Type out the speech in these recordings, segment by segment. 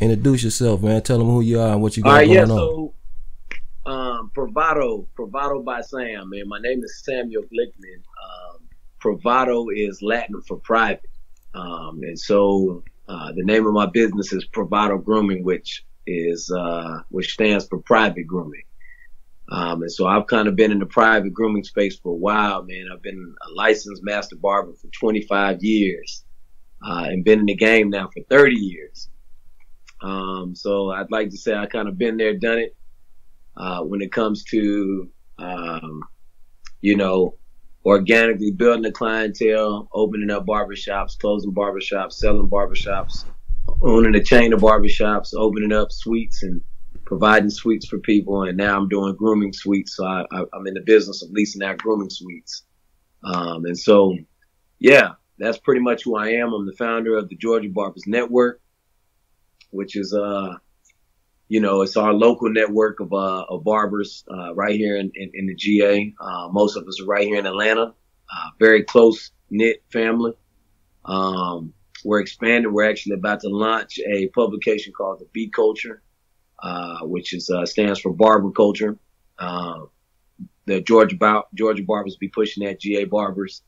introduce yourself, man. Tell them who you are and what you got All right, going yeah, on. So, um, Bravado, Bravado by Sam, man. My name is Samuel Glickman. Um, Bravado is Latin for private. Um, and so uh, the name of my business is Bravado Grooming, which is uh, which stands for private grooming. Um, and so I've kind of been in the private grooming space for a while, man. I've been a licensed master barber for 25 years, uh, and been in the game now for 30 years. Um, so I'd like to say I kind of been there, done it. Uh, when it comes to, um, you know, organically building a clientele, opening up barbershops, closing barbershops, selling barbershops, owning a chain of barbershops, opening up suites and providing suites for people. And now I'm doing grooming suites. So I, am in the business of leasing out grooming suites. Um, and so, yeah, that's pretty much who I am. I'm the founder of the Georgia Barbers Network, which is, uh, you know, it's our local network of, uh, of barbers, uh, right here in, in, in the GA. Uh, most of us are right here in Atlanta, uh, very close knit family. Um, we're expanding. We're actually about to launch a publication called the B Culture, uh, which is, uh, stands for barber culture. the Georgia, Georgia barbers be pushing that GA barbers.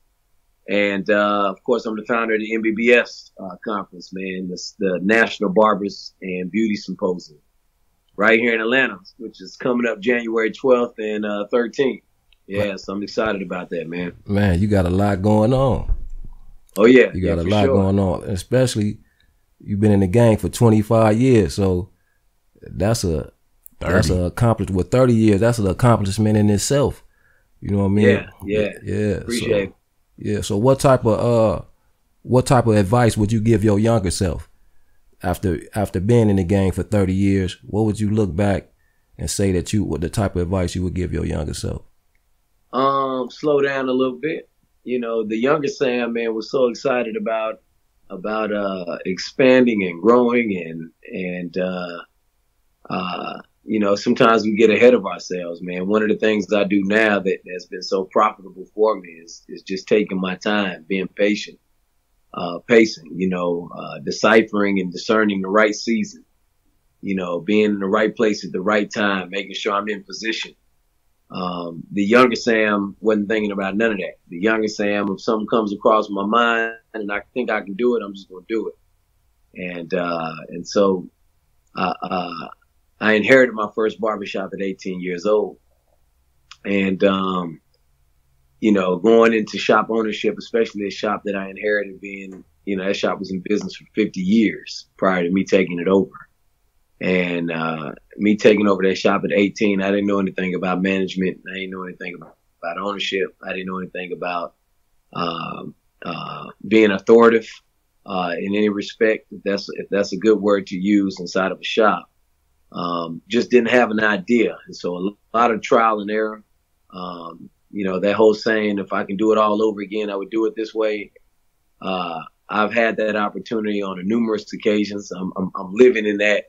And, of course, I'm the founder of the NBBS, conference, man, the, the National Barbers and Beauty Symposium right here in Atlanta, which is coming up January 12th and uh, 13th. Yeah, so I'm excited about that, man. Man, you got a lot going on. Oh yeah, you got yeah, a lot sure. going on, especially you've been in the game for 25 years, so that's a 30. that's an accomplishment. With 30 years, that's an accomplishment in itself. You know what I mean? Yeah, yeah, yeah. Appreciate. So, yeah. So, what type of uh, what type of advice would you give your younger self? after after being in the game for 30 years, what would you look back and say that you what the type of advice you would give your younger self? Um, slow down a little bit. You know, the younger Sam man was so excited about about uh expanding and growing and and uh uh you know, sometimes we get ahead of ourselves, man. One of the things I do now that has been so profitable for me is is just taking my time, being patient uh, pacing, you know, uh, deciphering and discerning the right season, you know, being in the right place at the right time, making sure I'm in position. Um, the younger Sam wasn't thinking about none of that. The younger Sam, if something comes across my mind and I think I can do it, I'm just going to do it. And, uh, and so, uh, uh, I inherited my first barbershop at 18 years old. And, um, you know, going into shop ownership, especially a shop that I inherited being, you know, that shop was in business for 50 years prior to me taking it over. And, uh, me taking over that shop at 18, I didn't know anything about management. I didn't know anything about, about ownership. I didn't know anything about, um, uh, being authoritative, uh, in any respect. If that's, if that's a good word to use inside of a shop. Um, just didn't have an idea. And so a lot of trial and error. Um, you know, that whole saying, if I can do it all over again, I would do it this way. Uh, I've had that opportunity on a numerous occasions. I'm, I'm, I'm, living in that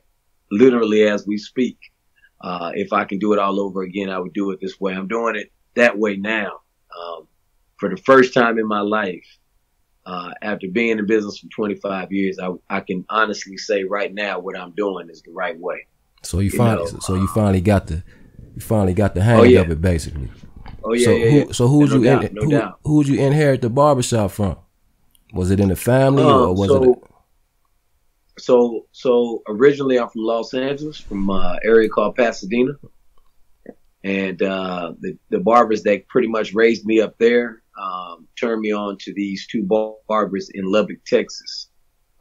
literally as we speak. Uh, if I can do it all over again, I would do it this way. I'm doing it that way now. Um, for the first time in my life, uh, after being in business for 25 years, I, I can honestly say right now what I'm doing is the right way. So you, you finally, know, so you finally got the, you finally got the hang oh, yeah. of it, basically. Oh yeah, so yeah, who, So who'd no you doubt, in, no who, doubt. who'd you inherit the barbershop from? Was it in the family um, or was so, it? A... so so originally I'm from Los Angeles, from uh, area called Pasadena, and uh, the the barbers that pretty much raised me up there um, turned me on to these two barbers in Lubbock, Texas.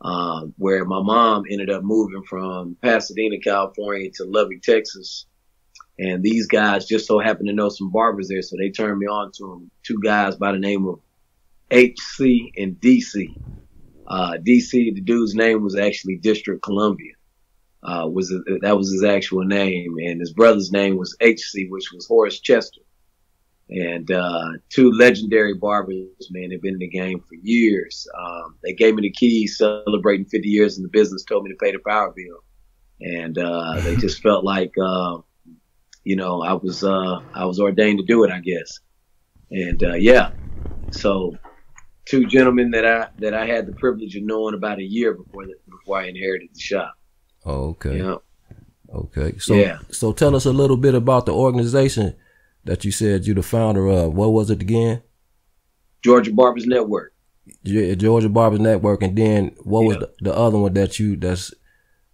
Um, where my mom ended up moving from Pasadena, California to Lubbock, Texas and these guys just so happened to know some barbers there, so they turned me on to them. Two guys by the name of HC and DC. Uh, DC, the dude's name was actually District Columbia. Uh, was a, that was his actual name, and his brother's name was HC, which was Horace Chester. And uh, two legendary barbers, man, they've been in the game for years. Um, they gave me the keys, celebrating 50 years in the business, told me to pay the power bill, and uh, they just felt like um, you know, I was uh, I was ordained to do it, I guess. And uh, yeah, so two gentlemen that I that I had the privilege of knowing about a year before the, before I inherited the shop. Oh, okay. Yeah. Okay. So Yeah. so tell us a little bit about the organization that you said you're the founder of. What was it again? Georgia Barbers Network. Ge- Georgia Barbers Network, and then what was the, the other one that you that's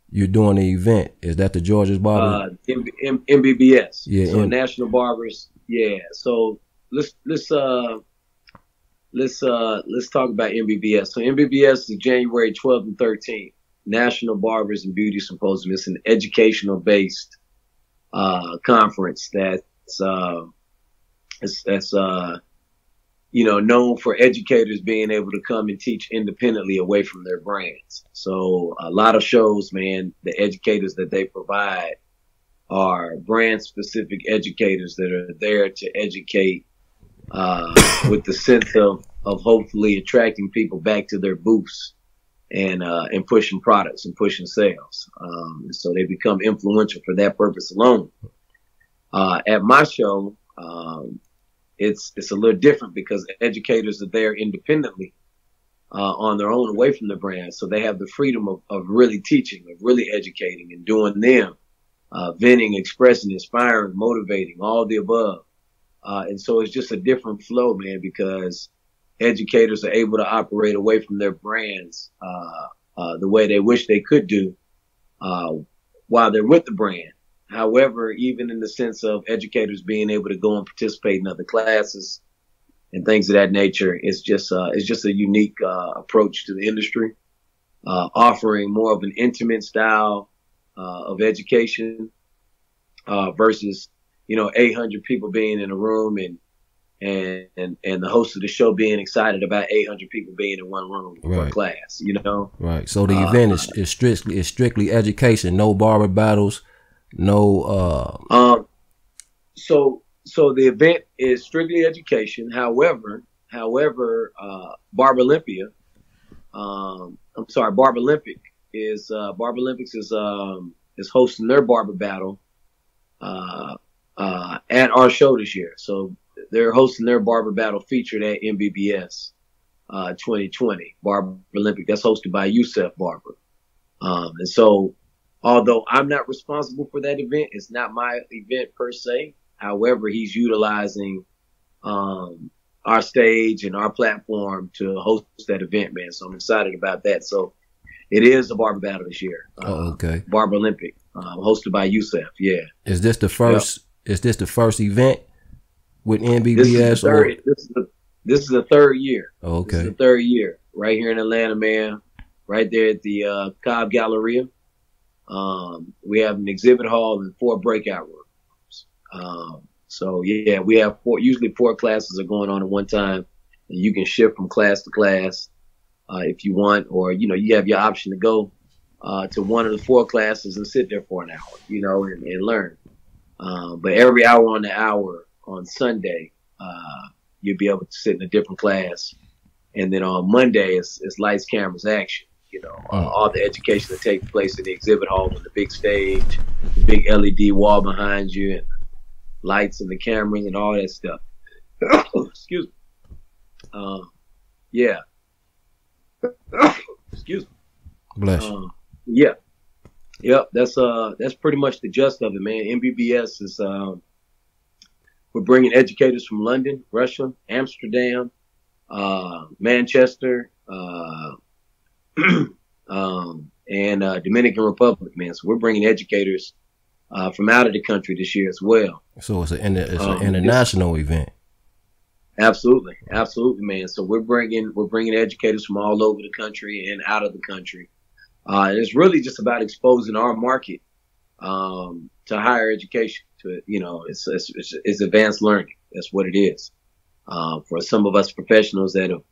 you're doing the event? Is that the Georgia Barbers? Uh, M- M- NBBS. Yeah, So M- National Barbers. Yeah. So let's let's uh let's uh let's talk about NBBS. So NBBS is January 12th and 13th. National Barbers and Beauty Symposium. It's an educational based uh conference that's uh it's, that's uh you know known for educators being able to come and teach independently away from their brands. So a lot of shows, man, the educators that they provide are brand specific educators that are there to educate uh, with the sense of, of hopefully attracting people back to their booths and uh, and pushing products and pushing sales. Um, so they become influential for that purpose alone. Uh, at my show, um, it's it's a little different because educators are there independently uh, on their own away from the brand, so they have the freedom of, of really teaching, of really educating, and doing them uh, venting, expressing, inspiring, motivating, all the above. Uh, and so it's just a different flow, man, because educators are able to operate away from their brands uh, uh, the way they wish they could do while they're with the brand. However, even in the sense of educators being able to go and participate in other classes and things of that nature, it's just uh, it's just a unique uh, approach to the industry, uh, offering more of an intimate style uh, of education uh, versus you know 800 people being in a room and and and and the host of the show being excited about 800 people being in one room Right. class. You know, Right. So the Uh, event is, is strictly is strictly education. No barber battles. No. uh Um, so so the event is strictly education. However, however, uh, Barber Olympia, um, I'm sorry, Barber Olympic is uh, Barber Olympics is um, is hosting their barber battle uh, uh, at our show this year. So they're hosting their barber battle featured at NBBS uh, 2020 Barber Olympic. That's hosted by Youssef Barber. Um, and so although I'm not responsible for that event, it's not my event per se. However, he's utilizing um, our stage and our platform to host that event, man. So I'm excited about that. So it is a barber battle this year. Uh, oh, okay. Barber Olympic, um, hosted by Youssef. Yeah. Is this the first? Is this the first event with This is the NBBS? Third. This is the this is the third year. oh, This is okay. the third year right here in Atlanta, man. Right there at the uh, Cobb Galleria. Um, we have an exhibit hall and four breakout rooms. Um, so yeah, we have four. Usually four classes are going on at one time, and you can shift from class to class uh, if you want, or you know, you have your option to go uh, to one of the four classes and sit there for an hour, you know, and, and learn. Uh, but every hour on the hour on Sunday, uh, you'll be able to sit in a different class. And then on Monday, it's, it's lights, cameras, action. You know, uh, Mm. all the education that takes place in the exhibit hall with the big stage, the big LED wall behind you, and lights and the cameras and all that stuff. Excuse me. Um, yeah. Excuse me. Bless. Um, yeah. Yep, that's uh that's pretty much the gist of it, man. NBBS is um we're bringing educators from London, Russia, Amsterdam, uh, Manchester, uh, um, and uh, Dominican Republic, man. So we're bringing educators uh, from out of the country this year as well. So it's an it's um, an international event. Absolutely, absolutely, man. So we're bringing we're bringing educators from all over the country and out of the country. Uh, and it's really just about exposing our market um, to higher education. To you know, it's it's, it's, it's advanced learning. That's what it is. Uh, for some of us professionals that have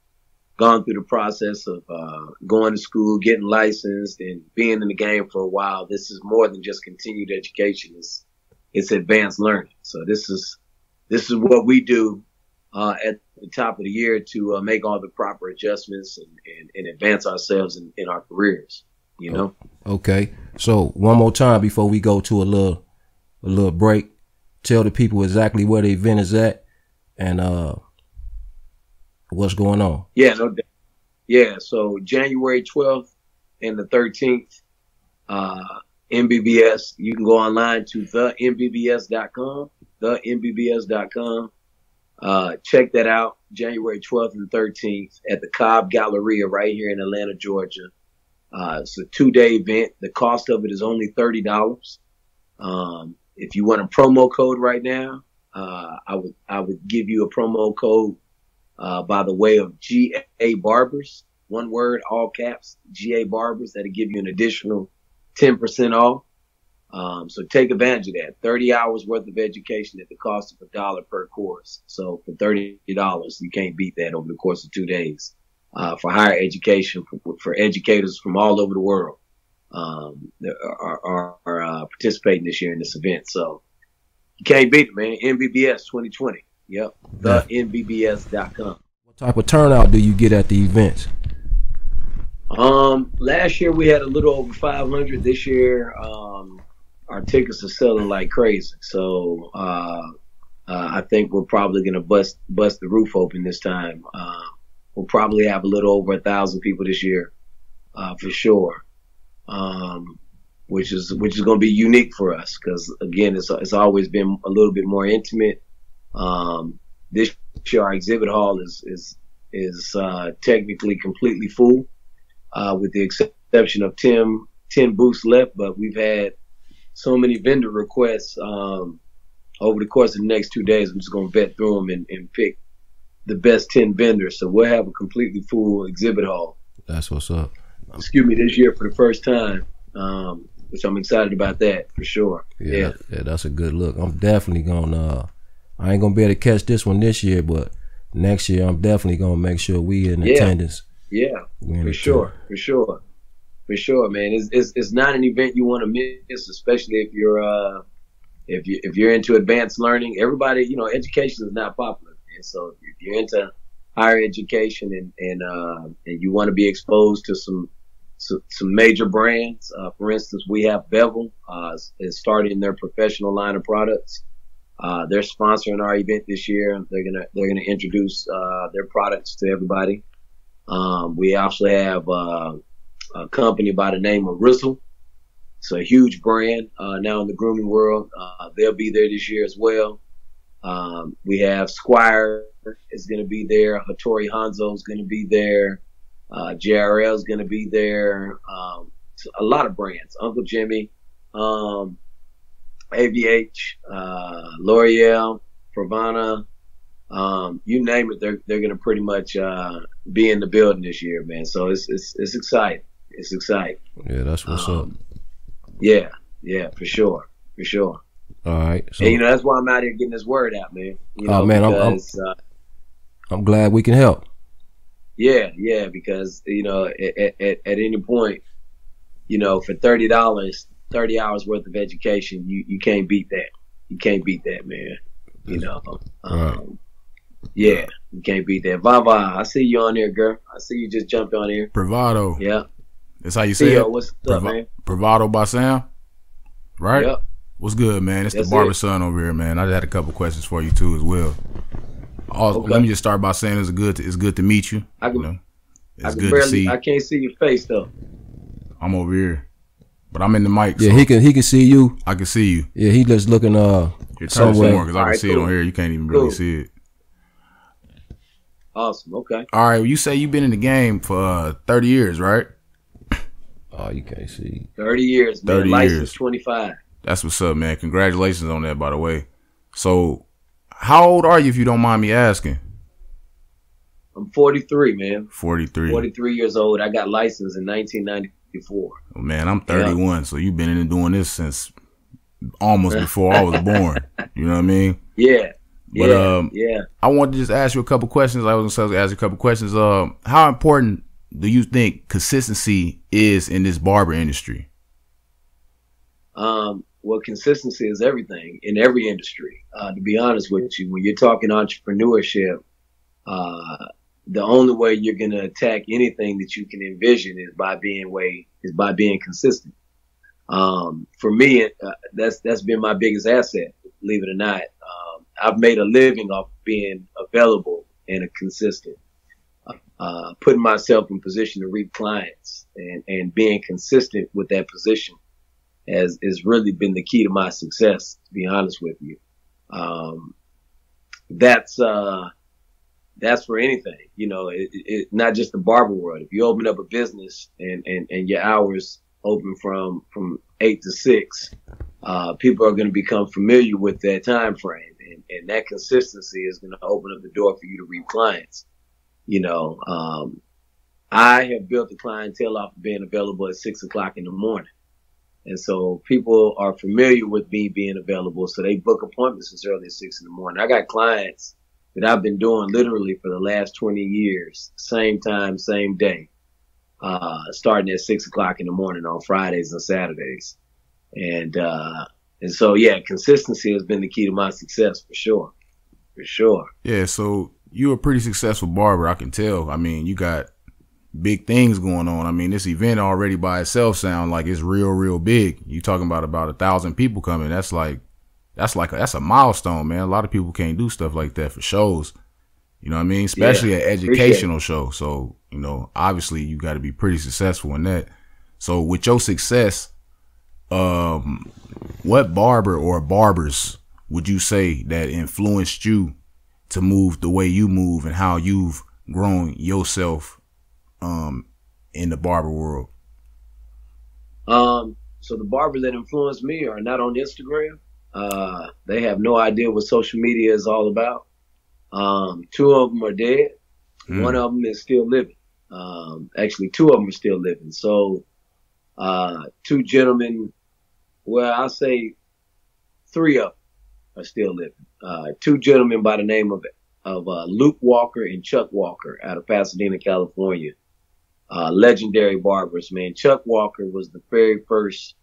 gone through the process of uh, going to school, getting licensed, and being in the game for a while, this is more than just continued education. It's it's advanced learning. So this is this is what we do uh, at the top of the year to uh, make all the proper adjustments and, and, and advance ourselves in, in our careers. You know, Okay. So one more time before we go to a little a little break, tell the people exactly where the event is at and uh what's going on. yeah, no, yeah. So January twelfth and the thirteenth, uh, NBBS. You can go online to thenbbs.com, thenbbs.com. Uh, check that out January 12th and 13th at the Cobb Galleria right here in Atlanta, Georgia. Uh, it's a two day event. The cost of it is only $30. Um, if you want a promo code right now, uh, I would, I would give you a promo code, uh, by the way of GA Barbers. One word, all caps, GA Barbers. That'll give you an additional 10% off. Um, so take advantage of that. 30 hours worth of education at the cost of a dollar per course. So for $30, you can't beat that over the course of two days. Uh, for higher education for, for, educators from all over the world, um, are, are, are uh, participating this year in this event. So you can't beat it, man. NBBS 2020. Yep. The NBBS.com. What type of turnout do you get at the events? Um, last year we had a little over 500. This year, um, our tickets are selling like crazy. So uh, uh, I think we're probably gonna bust bust the roof open this time. Uh, we'll probably have a little over a thousand people this year, uh, for sure. Um, which is which is going to be unique for us because again, it's it's always been a little bit more intimate. Um, this year, our exhibit hall is is is uh, technically completely full, uh, with the exception of 10, 10 booths left. But we've had so many vendor requests um, over the course of the next two days. I'm just going to vet through them and, and, pick the best 10 vendors. So we'll have a completely full exhibit hall. That's what's up. Excuse me, this year for the first time, um, which I'm excited about that for sure. Yeah, yeah, yeah that's a good look. I'm definitely going to, uh, I ain't going to be able to catch this one this year, but next year I'm definitely going to make sure we in yeah. attendance. Yeah, for sure, for sure for sure, man. It's, it's, it's not an event you want to miss, especially if you're uh, if you if you're into advanced learning. Everybody, you know, education is not popular, and so if you're into higher education and and uh, and you want to be exposed to some some, some major brands. Uh, for instance, we have Bevel uh, is starting their professional line of products. Uh, they're sponsoring our event this year. They're gonna they're gonna introduce uh, their products to everybody. Um, we also have uh, a company by the name of Rizzle. It's a huge brand uh, now in the grooming world. Uh, they'll be there this year as well. Um, we have Squire is going to be there. Hattori Hanzo is going to be there. Uh, JRL is going to be there. Um, a lot of brands. Uncle Jimmy, um, AVH, uh, L'Oreal, Pravana, um, you name it, they're they're gonna pretty much uh, be in the building this year, man. So it's it's it's exciting it's exciting. Yeah, that's what's um, up. Yeah, yeah, for sure, for sure. All right, so, and you know that's why I'm out here getting this word out, man. You know, oh man, because, I'm I'm, uh, I'm, glad we can help. Yeah, yeah, because you know at, at, at any point, you know, for thirty dollars, thirty hours worth of education, you you can't beat that. You can't beat that, man. You know. Um. Yeah, you can't beat that. Vava, I see you on here, girl. I see you just jumped on here. Bravado. Yeah. That's how you say Theo, it. What's up, man? Bravado by Sam. Right? Yep. What's good, man? It's That's the barber it. son over here, man. I just had a couple questions for you too as well. Also, okay. Let me just start by saying it's good. To, it's good to meet you. I can, you know, it's I can good barely, to see. I can't see your face though. I'm over here, but I'm in the mic. Yeah, so he can. He can see you. I can see you. Yeah, he just looking uh Here, turn somewhere because I can right, see cool. it on here. You can't even cool. really see it. Awesome. Okay. All right. Well, you say you've been in the game for uh, 30 years, right? Oh, you can't see. Thirty years, man. 30 License years. twenty five. That's what's up, man. Congratulations on that, by the way. So, how old are you, if you don't mind me asking? I'm 43, man. 43. 43 years old. I got licensed in 1994. Oh, man, I'm 31, yeah. so you've been in doing this since almost before I was born. You know what I mean? Yeah. But yeah, um, yeah. I wanted to just ask you a couple questions. I was going to ask you a couple questions. Um, how important do you think consistency is in this barber industry? Um, well, consistency is everything in every industry. Uh, to be honest with you, when you're talking entrepreneurship, uh, the only way you're going to attack anything that you can envision is by being way is by being consistent. Um, for me, uh, that's that's been my biggest asset. Believe it or not, um, I've made a living off being available and a consistent uh, putting myself in position to reap clients and, and being consistent with that position. has has really been the key to my success. To be honest with you, um, that's uh, that's for anything. You know, it, it, not just the barber world. If you open up a business and and, and your hours open from from eight to six, uh, people are going to become familiar with that time frame, and, and that consistency is going to open up the door for you to reap clients. You know, um, I have built a clientele off of being available at six o'clock in the morning. And so people are familiar with me being available. So they book appointments as early as six in the morning. I got clients that I've been doing literally for the last 20 years, same time, same day, uh, starting at six o'clock in the morning on Fridays and Saturdays. And, uh, and so, yeah, consistency has been the key to my success for sure. For sure. Yeah. So you're a pretty successful barber. I can tell. I mean, you got big things going on. I mean, this event already by itself sound like it's real, real big. You talking about about a thousand people coming. That's like, that's like, a, that's a milestone, man. A lot of people can't do stuff like that for shows. You know what I mean? Especially yeah, an educational show. So, you know, obviously you got to be pretty successful in that. So with your success, um, what barber or barbers would you say that influenced you to move the way you move and how you've grown yourself um, in the barber world? Um, so the barbers that influenced me are not on Instagram. Uh, they have no idea what social media is all about. Um, two of them are dead. Mm. One of them is still living. Um, actually, two of them are still living. So, uh, two gentlemen, well, I'll say three of them are still living. Uh, two gentlemen by the name of, of, uh, Luke Walker and Chuck Walker out of Pasadena, California uh, legendary barbers, man. Chuck Walker was the very first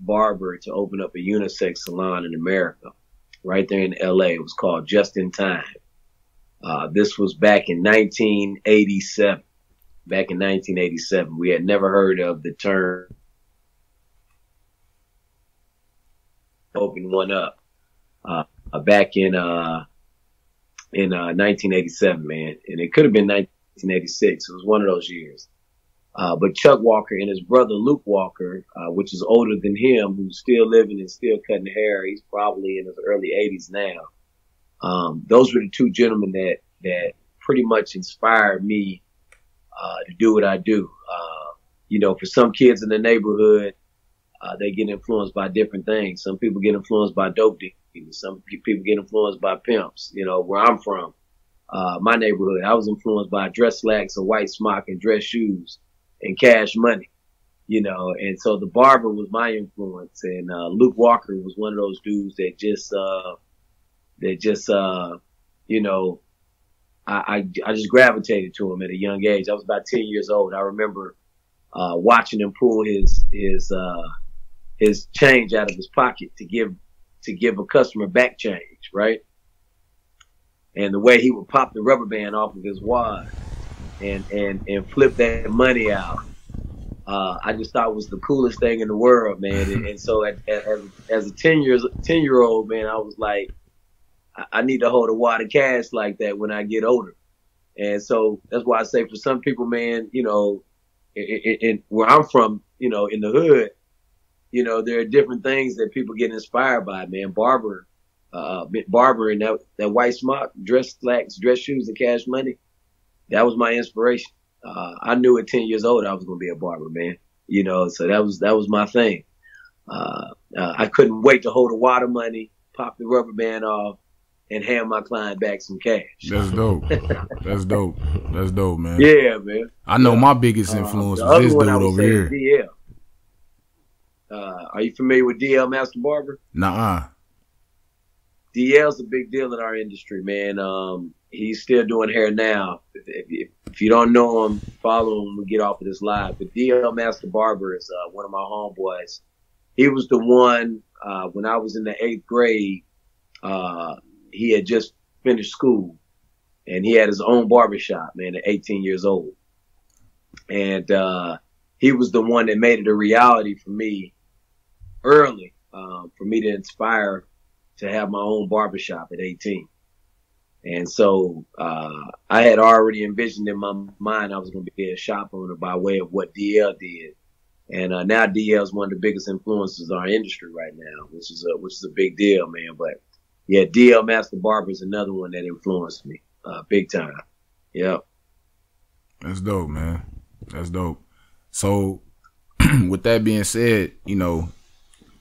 barber to open up a unisex salon in America, right there in LA. It was called Just in Time. Uh, this was back in 1987. Back in 1987, we had never heard of the term open one up. Uh, back in, uh, in, 1987, uh, man. And it could have been 1986. It was one of those years. Uh, but Chuck Walker and his brother Luke Walker, uh, which is older than him, who's still living and still cutting hair. He's probably in his early 80s now. Um, those were the two gentlemen that that pretty much inspired me uh, to do what I do. Uh, you know, for some kids in the neighborhood, uh, they get influenced by different things. Some people get influenced by dope dealers. Some people get influenced by pimps. You know, where I'm from, uh, my neighborhood, I was influenced by dress slacks, a white smock, and dress shoes and cash money, you know. And so the barber was my influence, and uh, Luke Walker was one of those dudes that just uh, that just uh, you know, I, I I just gravitated to him at a young age. I was about ten years old. I remember uh, watching him pull his his uh, his change out of his pocket to give to give a customer back change, right? And the way he would pop the rubber band off of his wad and and and flip that money out. Uh, I just thought was the coolest thing in the world, man. And, and so, at, at, as, as a ten years ten year old man, I was like, I, I need to hold a wad of cash like that when I get older. And so that's why I say for some people, man, you know, in, in, where I'm from, you know, in the hood, you know, there are different things that people get inspired by, man. Barber, uh, barber and that, that white smock, dress slacks, dress shoes and cash money that was my inspiration. Uh, I knew at 10 years old I was going to be a barber, man. You know, so that was, that was my thing. Uh, uh, I couldn't wait to hold a wad of money, pop the rubber band off, and hand my client back some cash. That's dope. That's dope. That's dope, man. Yeah, man. I know my biggest uh, influence was this dude over here. DL. Uh, are you familiar with DL Master Barber? Nuh-uh. DL's a big deal in our industry, man. Um, he's still doing hair now. If, if, if, you don't know him, follow him. We get off of this live. But DL Master Barber is uh, one of my homeboys. He was the one uh, when I was in the eighth grade. Uh, he had just finished school, and he had his own barbershop. Man, at 18 years old, and uh, he was the one that made it a reality for me early, um, for me to inspire to have my own barbershop at 18. And so uh, I had already envisioned in my mind I was going to be a shop owner by way of what DL did. And uh, now DL is one of the biggest influences in our industry right now, which is a which is a big deal, man. But yeah, DL Master Barber is another one that influenced me uh, big time. Yep. That's dope, man. That's dope. So, with that being said, you know,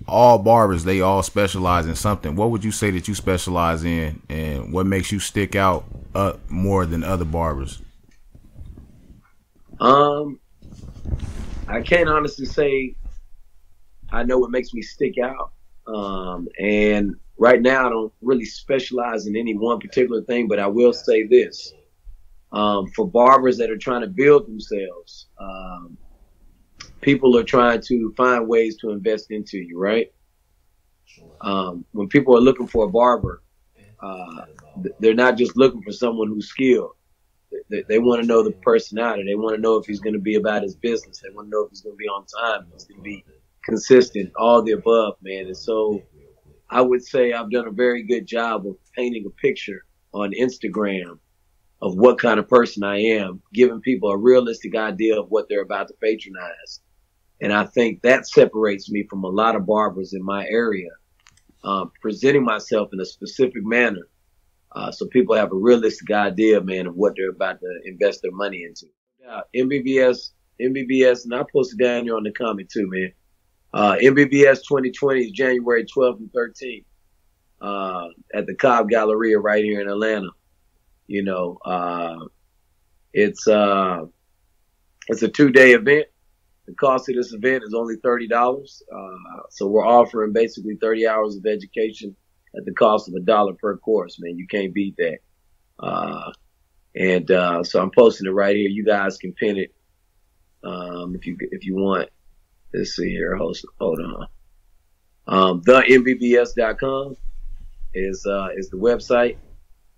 all barbers they all specialize in something. What would you say that you specialize in, and what makes you stick out uh, more than other barbers? Um, I can't honestly say I know what makes me stick out. Um, and right now I don't really specialize in any one particular thing, but I will say this. Um, for barbers that are trying to build themselves, um, people are trying to find ways to invest into you, right? Um, when people are looking for a barber, uh, they're not just looking for someone who's skilled. They, they want to know the personality. They want to know if he's going to be about his business. They want to know if he's going to be on time. He's going to be consistent, all the above, man. And so I would say I've done a very good job of painting a picture on Instagram of what kind of person I am, giving people a realistic idea of what they're about to patronize. And I think that separates me from a lot of barbers in my area, um, presenting myself in a specific manner. Uh, so people have a realistic idea, man, of what they're about to invest their money into. Uh, NBBS, NBBS, and I posted down here on the comment too, man. Uh, NBBS 2020 is January 12th and 13th, uh, at the Cobb Galleria right here in Atlanta. You know, uh, it's, uh, it's a two day event. The cost of this event is only thirty dollars. Uh, so we're offering basically thirty hours of education at the cost of a dollar per course. Man, you can't beat that. Uh, and uh, so I'm posting it right here. You guys can pin it um, if you if you want. Let's see here. Hold, hold on. Um, thenbbs.com is uh, is the website.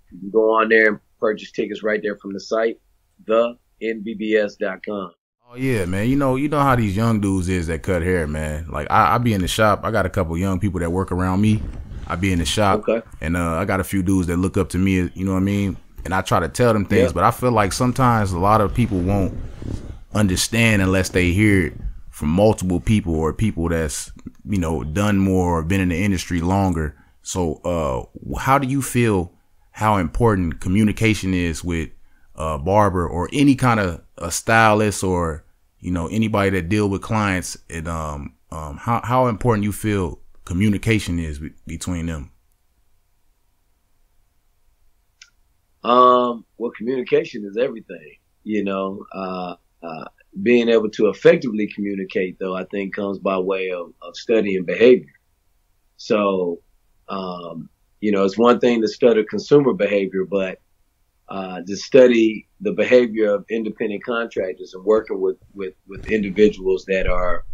You can go on there and purchase tickets right there from the site. Thenbbs.com. Oh yeah, man. You know, you know how these young dudes is that cut hair, man. Like I, I be in the shop. I got a couple young people that work around me. I be in the shop, Okay. and uh, I got a few dudes that look up to me. You know what I mean? And I try to tell them things, Yeah. but I feel like sometimes a lot of people won't understand unless they hear it from multiple people or people that's you know done more or been in the industry longer. So, uh, how do you feel? How important communication is with a barber or any kind of a stylist or you know anybody that deal with clients and um um how how important you feel communication is be- between them Um, well, communication is everything, you know, uh, uh, being able to effectively communicate though, I think comes by way of, of studying behavior. So, um, you know, it's one thing to study consumer behavior, but, uh, to study the behavior of independent contractors and working with, with, with individuals that are,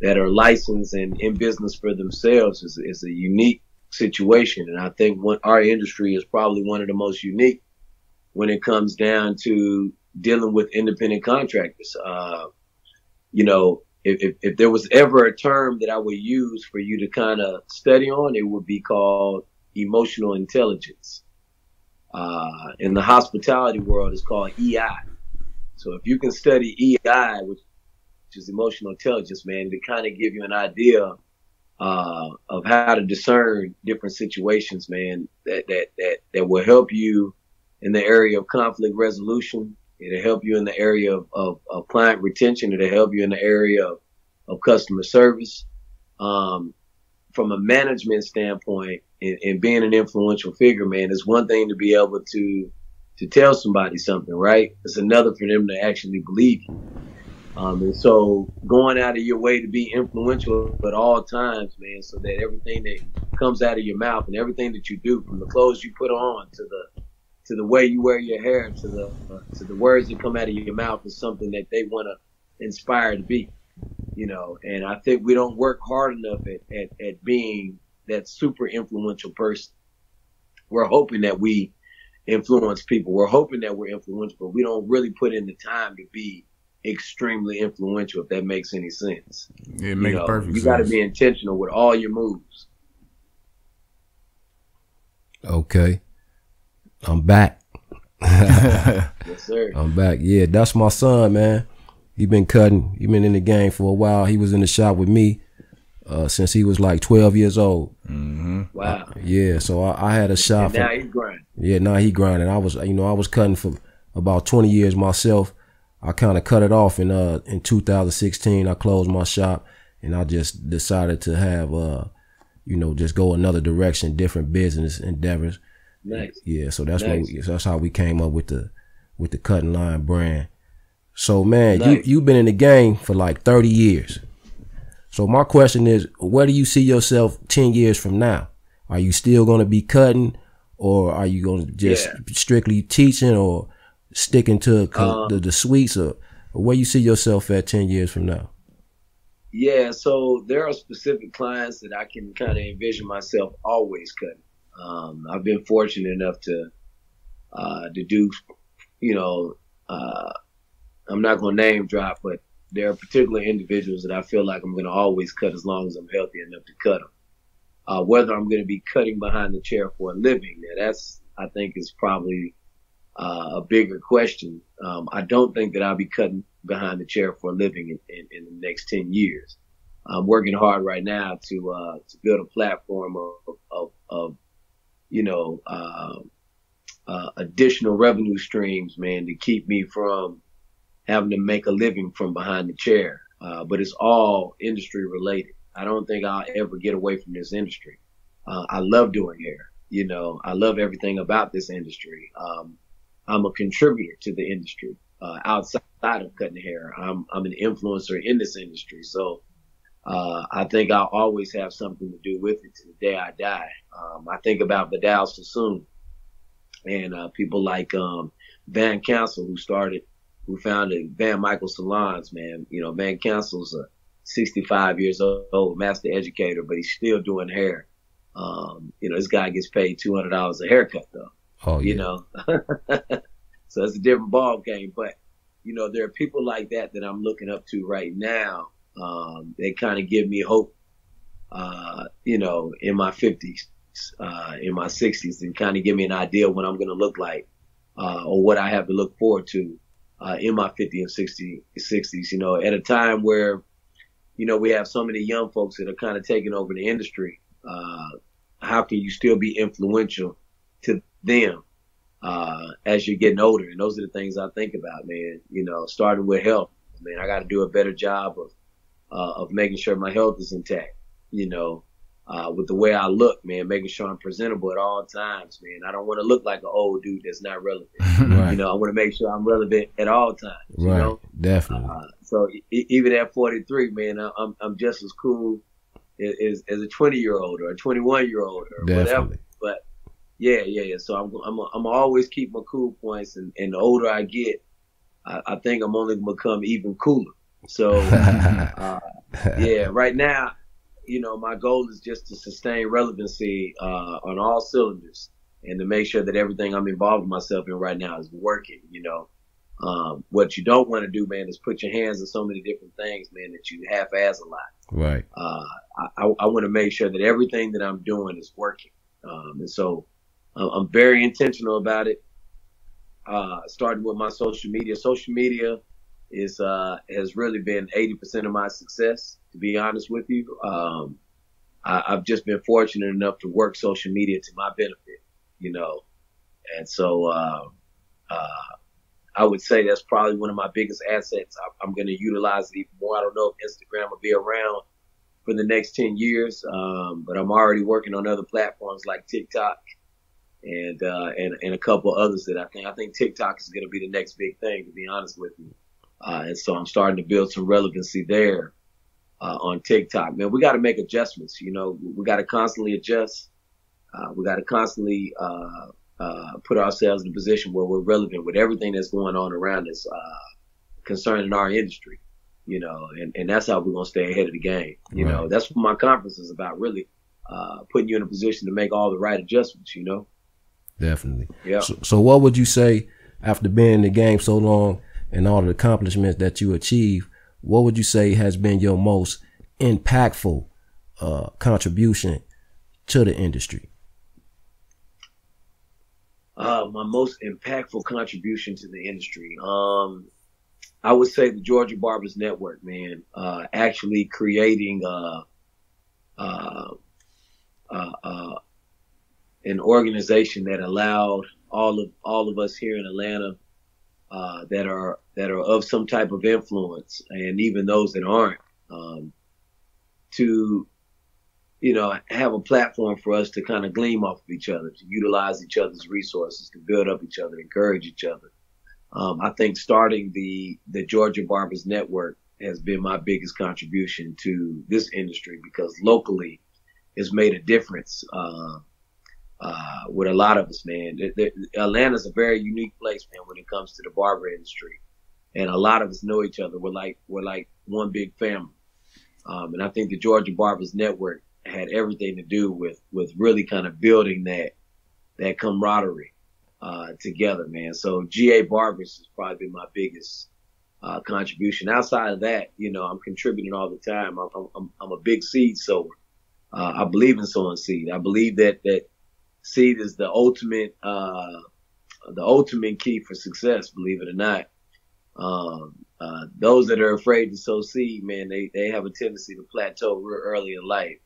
that are licensed and in business for themselves is, is a unique situation. And I think what our industry is probably one of the most unique when it comes down to dealing with independent contractors. Uh, you know, if, if, if there was ever a term that I would use for you to kind of study on, it would be called emotional intelligence. Uh, in the hospitality world, it's called EI. So if you can study EI, which, which is emotional intelligence, man, to kind of give you an idea uh, of how to discern different situations, man, that, that, that, that will help you in the area of conflict resolution. It'll help you in the area of, of, of client retention. It'll help you in the area of, of customer service. Um, from a management standpoint and, and being an influential figure, man, it's one thing to be able to, to tell somebody something, right? It's another for them to actually believe you. Um, and so going out of your way to be influential at all times, man, so that everything that comes out of your mouth and everything that you do, from the clothes you put on to the to the way you wear your hair to the uh, to the words that come out of your mouth, is something that they want to inspire to be, you know. And I think we don't work hard enough at, at at being that super influential person. We're hoping that we influence people. We're hoping that we're influential, but we don't really put in the time to be extremely influential, if that makes any sense. it makes you know, perfect you sense got to be intentional with all your moves. Okay. I'm back. Yes, sir. I'm back. Yeah, that's my son, man. he been cutting. He been in the game for a while. He was in the shop with me uh, since he was like 12 years old. Mm-hmm. Wow. Uh, yeah, so I, I had a shop. And now he's grinding. Yeah, now he grinding. I was, you know, I was cutting for about 20 years myself. I kind of cut it off in uh in 2016. I closed my shop and I just decided to have uh you know just go another direction, different business endeavors. Nice. Yeah, so that's Nice. what we, so that's how we came up with the with the Cut N' Line brand. So man, Nice. you you've been in the game for like 30 years. So my question is, where do you see yourself 10 years from now? Are you still going to be cutting or are you going to just Yeah. strictly teaching or sticking to Um, the, the suites or, or where you see yourself at 10 years from now? Yeah, so there are specific clients that I can kind of envision myself always cutting. Um, I've been fortunate enough to uh, to do, you know, uh, I'm not going to name drop, but there are particular individuals that I feel like I'm going to always cut as long as I'm healthy enough to cut them. Uh, whether I'm going to be cutting behind the chair for a living, now that's I think is probably uh, a bigger question. Um, I don't think that I'll be cutting behind the chair for a living in, in, in the next 10 years. I'm working hard right now to, uh, to build a platform of, of, of you know, uh, uh, additional revenue streams, man, to keep me from having to make a living from behind the chair. Uh, but it's all industry related. I don't think I'll ever get away from this industry. Uh, I love doing hair. You know, I love everything about this industry. Um, I'm a contributor to the industry uh, outside of cutting hair. I'm I'm an influencer in this industry, so uh, I think I'll always have something to do with it to the day I die. Um, I think about Vidal Sassoon and uh, people like um, Van Council who started, who founded Van Michael Salons. Man, you know, Van Council's a 65 years old master educator, but he's still doing hair. Um, you know, this guy gets paid $200 a haircut though Oh, yeah. you know. so it's a different ball game. But you know, there are people like that that I'm looking up to right now. Um, they kind of give me hope. Uh, you know, in my 50s, uh, in my 60s, and kind of give me an idea of what I'm going to look like, uh, or what I have to look forward to uh, in my 50 and 60 60s. You know, at a time where you know we have so many young folks that are kind of taking over the industry. Uh, how can you still be influential to them uh, as you're getting older. And those are the things I think about, man. You know, starting with health. Man, I got to do a better job of uh, of making sure my health is intact. You know, uh, with the way I look, man, making sure I'm presentable at all times, man. I don't want to look like an old dude that's not relevant. right, You know, I want to make sure I'm relevant at all times. You right, know, definitely. uh, so e- even at 43, man, I- I'm I'm just as cool as, as a 20 year old or a 21 year old or whatever. definitely. But yeah, yeah, yeah. So I'm I'm I'm always keep my cool points, and, and the older I get, I, I think I'm only gonna become even cooler. So uh, yeah, right now, you know, my goal is just to sustain relevancy uh, on all cylinders, and to make sure that everything I'm involved with myself in right now is working. You know, um, what you don't want to do, man, is put your hands in so many different things, man, that you half-ass a lot right, uh, I, I want to make sure that everything that I'm doing is working. Um, and so I'm very intentional about it. Uh, starting with my social media. Social media is uh, has really been 80% of my success, to be honest with you. Um, I, I've just been fortunate enough to work social media to my benefit, you know. And so uh, uh, I would say that's probably one of my biggest assets. I, I'm going to utilize it even more. I don't know if Instagram will be around for the next 10 years, um, but I'm already working on other platforms like TikTok and, uh, and, and a couple others that I think, I think TikTok is going to be the next big thing, to be honest with you. Uh, and so I'm starting to build some relevancy there, uh, on TikTok. Man, we got to make adjustments. You know, we got to constantly adjust. Uh, we got to constantly, uh, uh, put ourselves in a position where we're relevant with everything that's going on around us, uh, concerning our industry, you know, and, and that's how we're going to stay ahead of the game. You Right. know, that's what my conference is about, really, uh, putting you in a position to make all the right adjustments, you know? definitely. Yeah. So, so what would you say after being in the game so long and all the accomplishments that you achieve? What would you say has been your most impactful uh, contribution to the industry? Uh, my most impactful contribution to the industry. Um, I would say the Georgia Barbers Network, man, uh, actually creating uh, uh, uh, an organization that allowed all of all of us here in Atlanta uh, that are that are of some type of influence, and even those that aren't, um, to you know have a platform for us to kind of gleam off of each other, to utilize each other's resources, to build up each other, encourage each other. Um, I think starting the the Georgia Barbers Network has been my biggest contribution to this industry because locally it's made a difference uh, uh, with a lot of us, man. Atlanta's a very unique place, man, when it comes to the barber industry, and a lot of us know each other. We're like we're like one big family, um, and I think the Georgia Barbers Network had everything to do with with really kind of building that that camaraderie uh, together, man. So GA Barbers has probably been my biggest uh, contribution. Outside of that, you know, I'm contributing all the time. I'm, I'm, I'm a big seed sower. Uh, I believe in sowing seed. I believe that that seed is the ultimate uh, the ultimate key for success. Believe it or not. Um, uh, those that are afraid to sow seed, man, they, they have a tendency to plateau real early in life.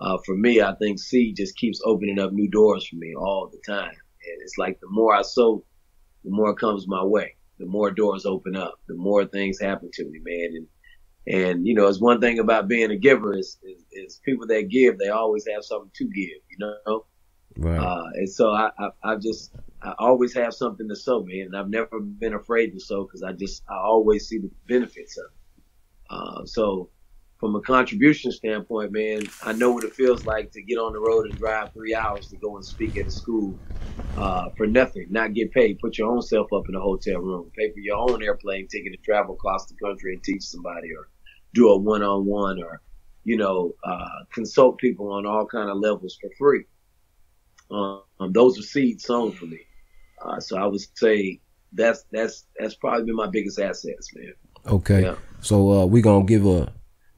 Uh, for me, I think seed just keeps opening up new doors for me all the time. And it's like the more I sow, the more comes my way. The more doors open up, the more things happen to me, man. And and you know, it's one thing about being a giver is, is, is people that give, they always have something to give, you know. Right. Uh, and so I, I, I just I always have something to sow, man. And I've never been afraid to sow because I just I always see the benefits of it. Uh, so from a contribution standpoint, man, I know what it feels like to get on the road and drive three hours to go and speak at a school uh, for nothing, not get paid. Put your own self up in a hotel room, pay for your own airplane ticket to travel across the country and teach somebody, or do a one-on-one, or you know, uh, consult people on all kind of levels for free. Um, those are seeds sown for me. Uh, so I would say that's that's that's probably been my biggest assets, man. Okay. Yeah. So uh, we're gonna give a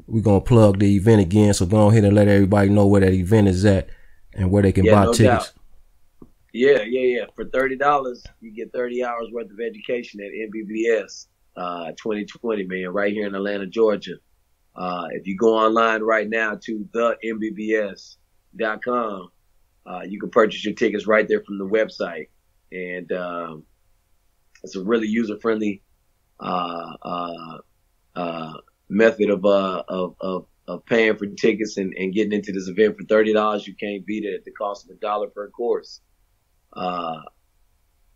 we're gonna plug the event again. So go ahead and let everybody know where that event is at and where they can yeah, buy no tickets. Doubt. Yeah, yeah, yeah. For thirty dollars, you get thirty hours worth of education at NBBS uh, 2020, man, right here in Atlanta, Georgia. Uh, if you go online right now to thenbbs.com, uh, you can purchase your tickets right there from the website, and um, it's a really user friendly uh, uh, uh method of, uh, of, of, of paying for tickets and, and getting into this event for $30. You can't beat it at the cost of a dollar per course.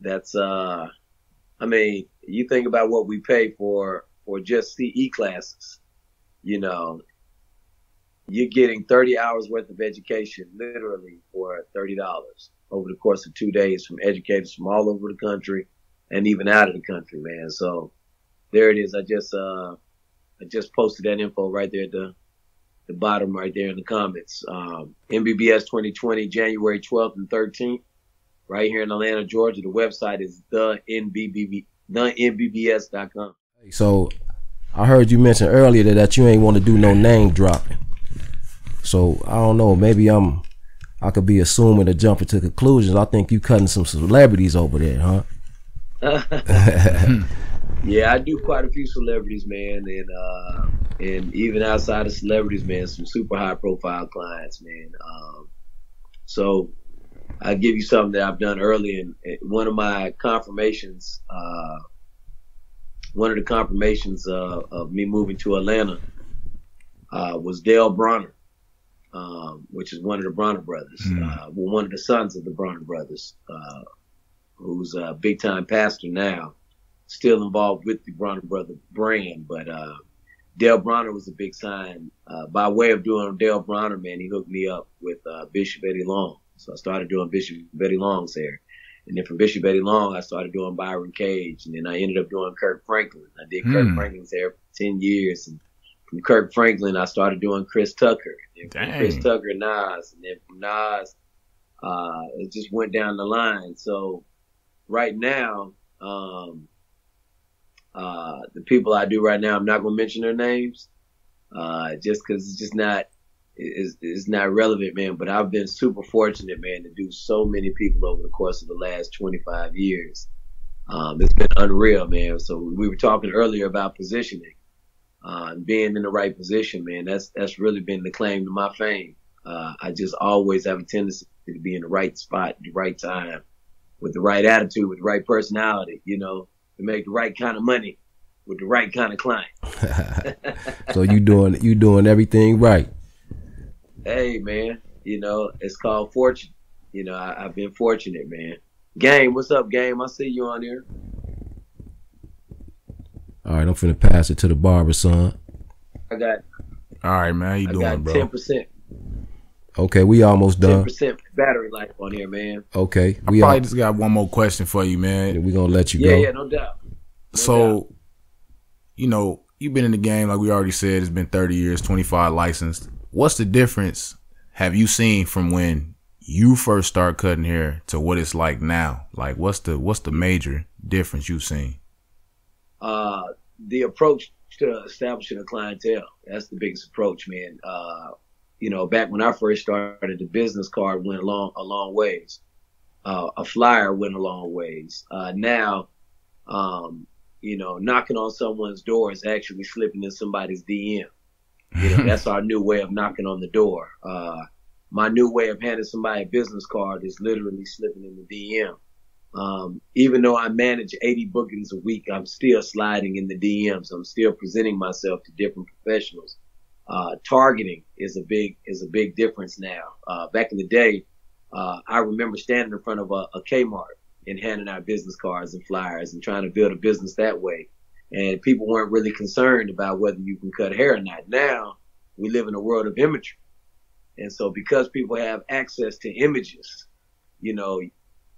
That's, uh, I mean, you think about what we pay for, for just CE classes, you know, you're getting 30 hours worth of education literally for $30 over the course of two days from educators from all over the country and even out of the country, man. So there it is. I just, uh, I just posted that info right there at the the bottom right there in the comments. Um, NBBS 2020, January 12th and 13th, right here in Atlanta, Georgia. The website is the NBBB, the NBBS.com. So I heard you mention earlier that, that you ain't want to do no name dropping. So I don't know. Maybe I'm. I could be assuming or jumping to conclusions. I think you cutting some celebrities over there, huh? Yeah, I do quite a few celebrities, man, and uh, and even outside of celebrities, man, some super high profile clients, man. Um, so I'll give you something that I've done early, and one of my confirmations, uh, one of the confirmations uh, of me moving to Atlanta uh, was Dale Bronner, um, which is one of the Bronner brothers, mm. well, one of the sons of the Bronner brothers, uh, who's a big time pastor now still involved with the Bronner brother brand, but uh, Dale Bronner was a big sign. Uh, by way of doing Dale Bronner, man, he hooked me up with uh, Bishop Eddie Long. So I started doing Bishop Eddie Long's hair. And then from Bishop Eddie Long, I started doing Byron Cage. And then I ended up doing Kirk Franklin. I did hmm. Kirk Franklin's hair for 10 years. And from Kirk Franklin, I started doing Chris Tucker. And from Dang. Chris Tucker, Nas. And then from Nas, uh, it just went down the line. So right now, um, uh, the people I do right now, I'm not gonna mention their names, uh, just because it's just not it's, it's not relevant, man. But I've been super fortunate, man, to do so many people over the course of the last 25 years. Um, it's been unreal, man. So we were talking earlier about positioning, uh, being in the right position, man. That's that's really been the claim to my fame. Uh, I just always have a tendency to be in the right spot, at the right time, with the right attitude, with the right personality, you know, to make the right kind of money with the right kind of client. so you doing you doing everything right. Hey man, you know, it's called fortune. You know, I, have been fortunate, man. Game, what's up, game? I see you on here. All right, I'm finna pass it to the barber, son. I got. All right, man. How you I doing, got bro? Ten percent. Okay, we almost done. Ten percent battery life on here, man. Okay, I we probably are, just got one more question for you, man. we gonna let you Yeah, go. yeah, no doubt. No so, doubt. you know, you've been in the game, like we already said, it's been 30 years, 25 licensed. What's the difference have you seen from when you first start cutting hair to what it's like now? Like, what's the what's the major difference you've seen? uh, the approach to establishing a clientele. That's the biggest approach, man. Uh, you know, back when I first started, the business card went a long, a long ways. Uh, a flyer went a long ways. Uh, now, um, you know, knocking on someone's door is actually slipping in somebody's DM. You know, that's our new way of knocking on the door. Uh, my new way of handing somebody a business card is literally slipping in the DM. Um, even though I manage 80 bookings a week, I'm still sliding in the DMs. I'm still presenting myself to different professionals. Uh, targeting is a big is a big difference now. Uh, back in the day, uh, I remember standing in front of a, a Kmart and handing out business cards and flyers and trying to build a business that way. And people weren't really concerned about whether you can cut hair or not. Now we live in a world of imagery. And so because people have access to images, you know,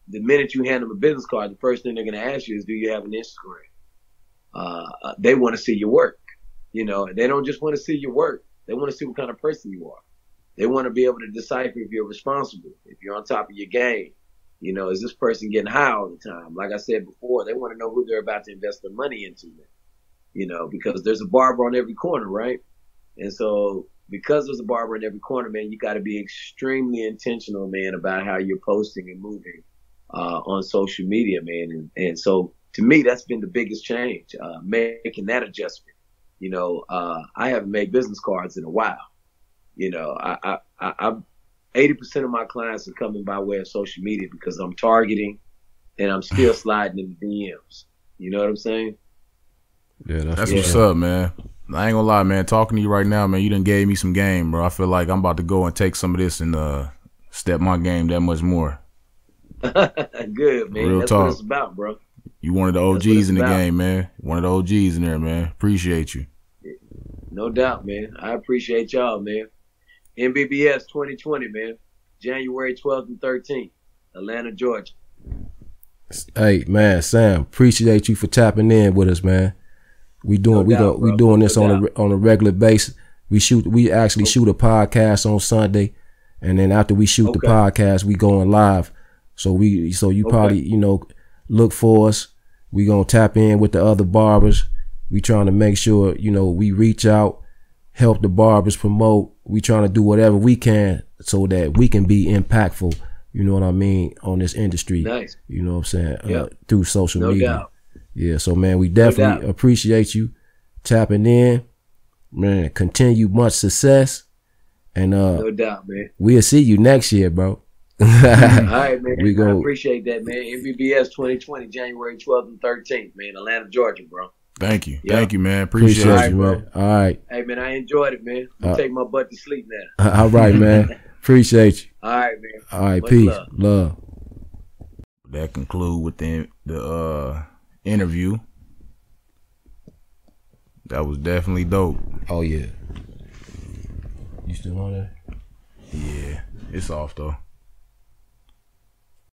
the minute you hand them a business card, the first thing they're going to ask you is, do you have an Instagram? Uh, they want to see your work. You know, they don't just want to see your work. They want to see what kind of person you are. They want to be able to decipher if you're responsible, if you're on top of your game. You know, is this person getting high all the time? Like I said before, they want to know who they're about to invest their money into. You know, because there's a barber on every corner, right? And so because there's a barber in every corner, man, you got to be extremely intentional, man, about how you're posting and moving uh, on social media, man. And, and so to me, that's been the biggest change, uh, making that adjustment. You know, uh, I haven't made business cards in a while. You know, I, I, I, I'm 80% of my clients are coming by way of social media because I'm targeting and I'm still sliding in the DMs. You know what I'm saying? Yeah, that's, That's Yeah. what's up, man. I ain't gonna lie, man. Talking to you right now, man, you done gave me some game, bro. I feel like I'm about to go and take some of this and uh step my game that much more. Good, man. Real that's talk. what it's about, bro. You one of the OGs in the about. game, man. One of the OGs in there, man. Appreciate you. No doubt, man. I appreciate y'all, man. NBBS 2020, man. January 12th and 13th, Atlanta, Georgia. Hey man, Sam, appreciate you for tapping in with us, man. We doing No we doubt, go, we doing this No on a on a regular basis. We shoot we actually oh. shoot a podcast on Sunday, and then after we shoot the podcast, we going live. So we so you Okay. probably you know look for us. We gonna tap in with the other barbers. We trying to make sure you know we reach out, help the barbers promote. We trying to do whatever we can so that we can be impactful. You know what I mean on this industry. Nice. You know what I'm saying? Uh, Yeah. through social No media. doubt. Yeah, so man, we definitely doubt. appreciate you tapping in. Man, continue much success. And uh No doubt, man. we'll see you next year, bro. All right, man. We I appreciate that, man. NBBS 2020, January 12th and 13th, man. Atlanta, Georgia, bro. Thank you. Yeah. Thank you, man. Appreciate, Appreciate you. you, bro. man. All right. Hey, man, I enjoyed it, man. I'm Uh, take my butt to sleep now. All right, man. Appreciate you. All right, man. All right, Much peace. love. Love. That conclude with the the uh interview. That was definitely dope. Oh yeah. You still on there? Yeah. It's off though.